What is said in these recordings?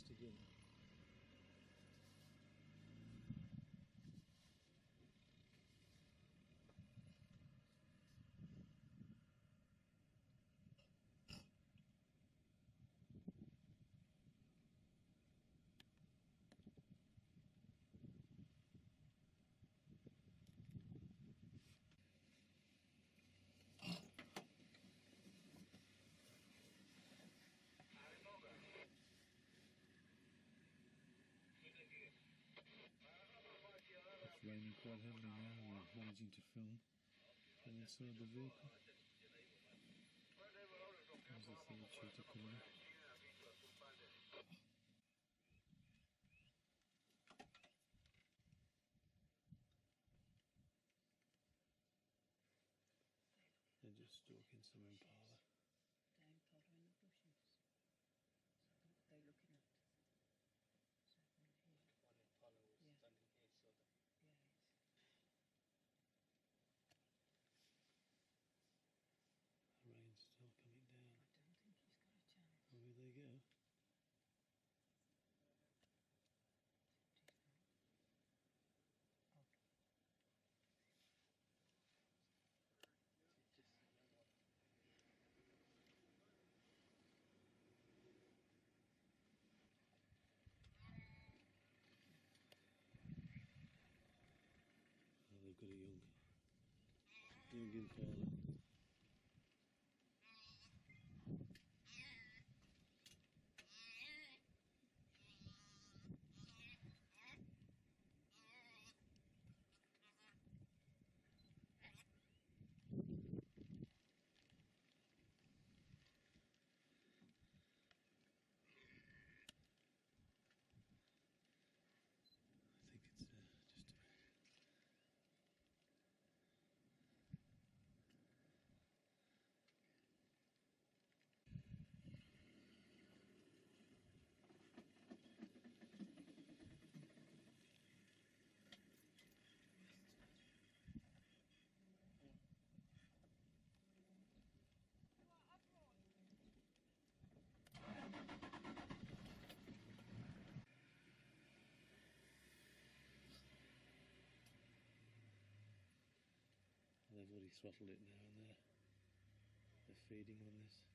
to do. Raining quite heavily now. We're managing to film from inside the vehicle. There's the third cheetah coming up. They're just stalking some impala. Down following the bushes. So what are they looking at? So one here. One impala was Yeah. standing here, so that Yeah, it's The rain's still coming down. I don't think he's got a chance. Oh, here they go. Oh, it's just another Oh, they've got a young, young impala. I throttled it now and they're, they're feeding on this.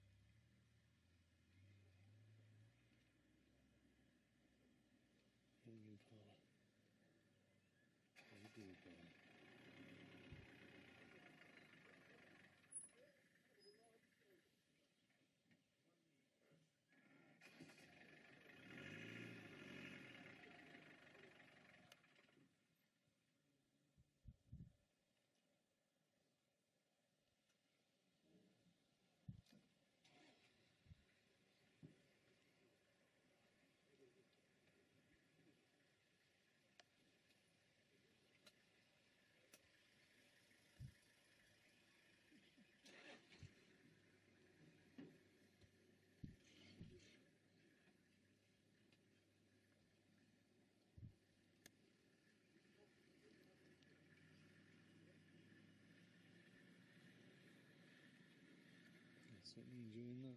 神经呢？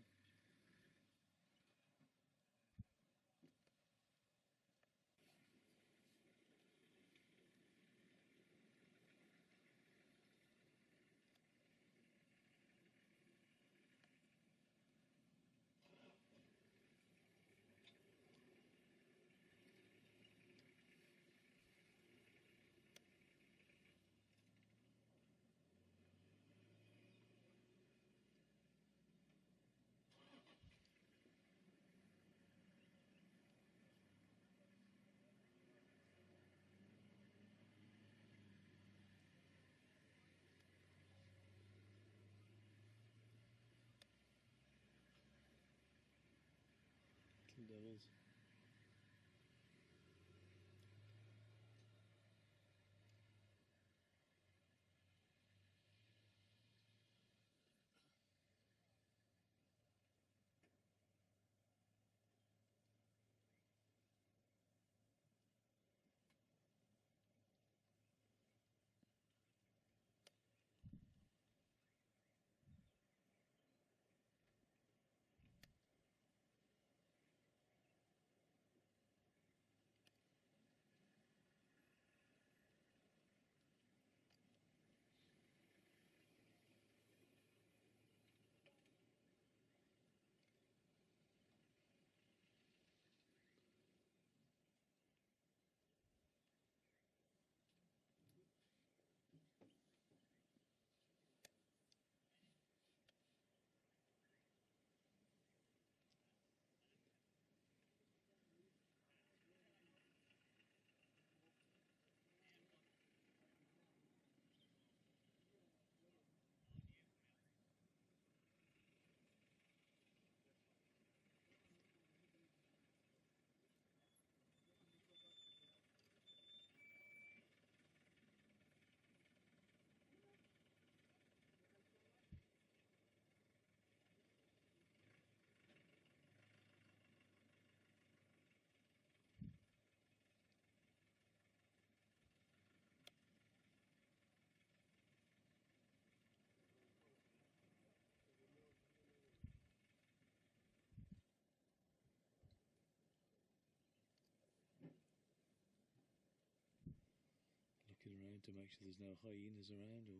To make sure there's no hyenas around or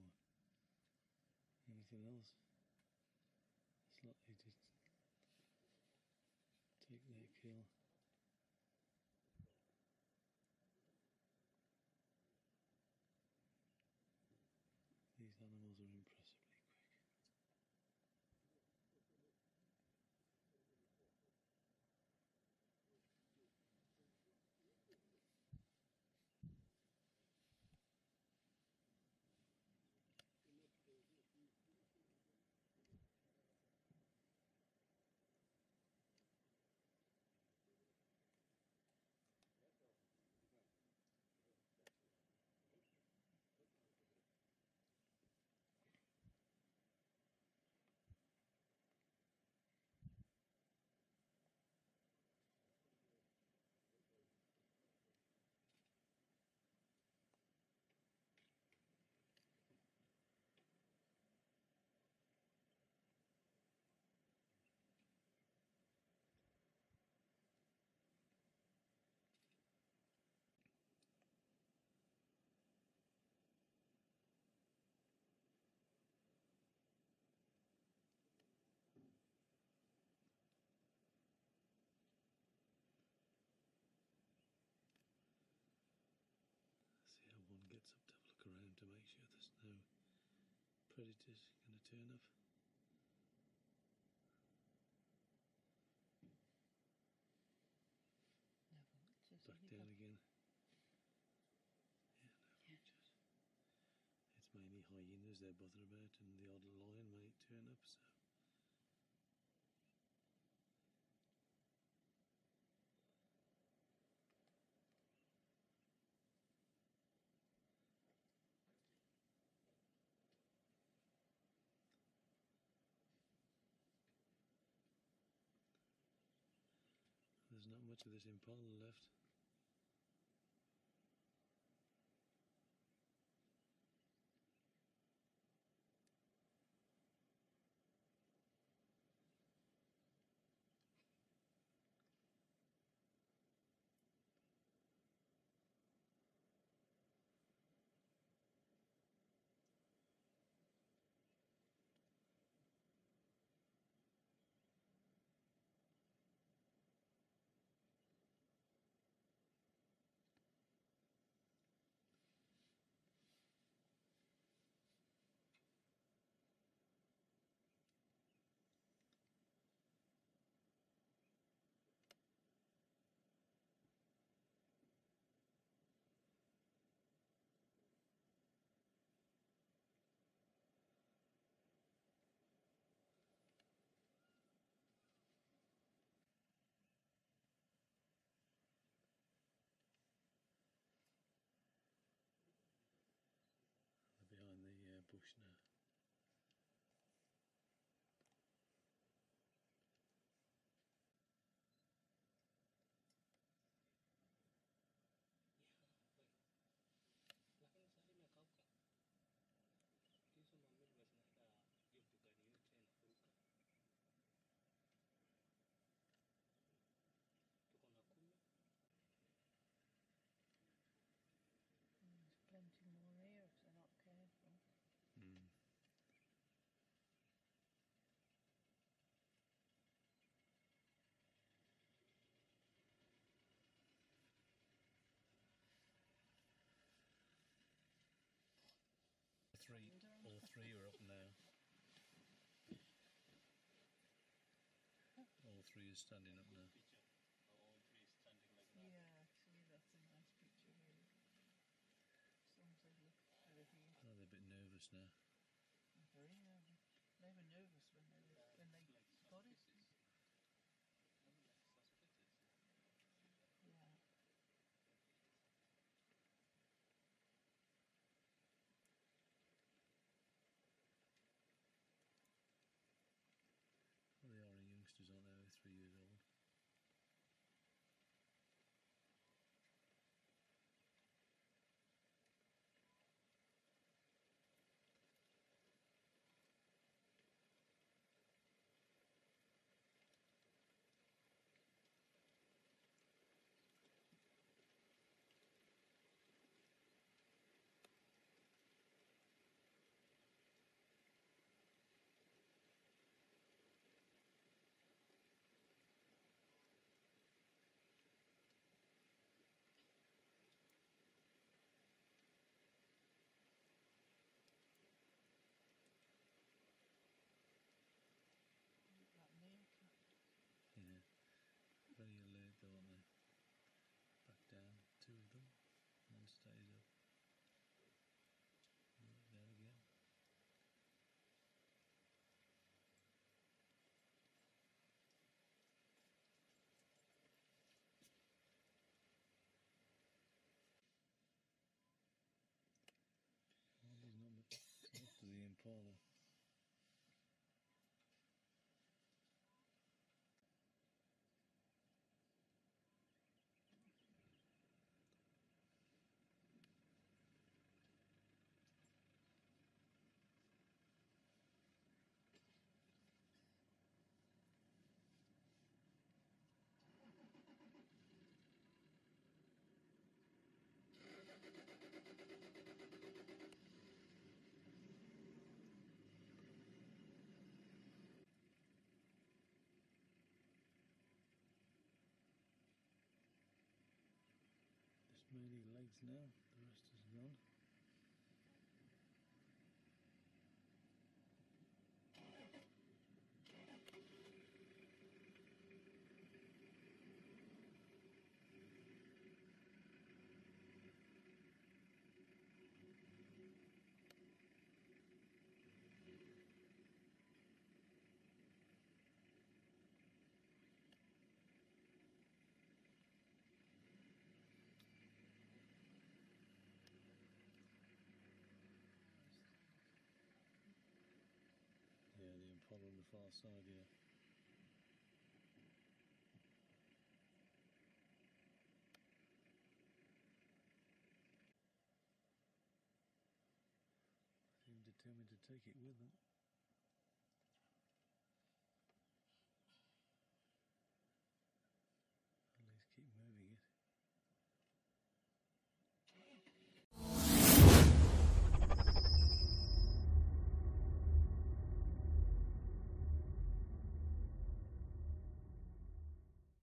anything else. It's likely to take their kill. These animals are impressively quick. See how one gets up to have a look around to make sure there's no predators going to turn up. No vultures. Back down got? again. Yeah, no vultures. It's mainly hyenas they're bothered about, and the odd lion might turn up. So not much of this impala left. Three are up now. All three is standing up now. Legs now, the rest is gone. On the far side, yeah. Seem determined to take it with them.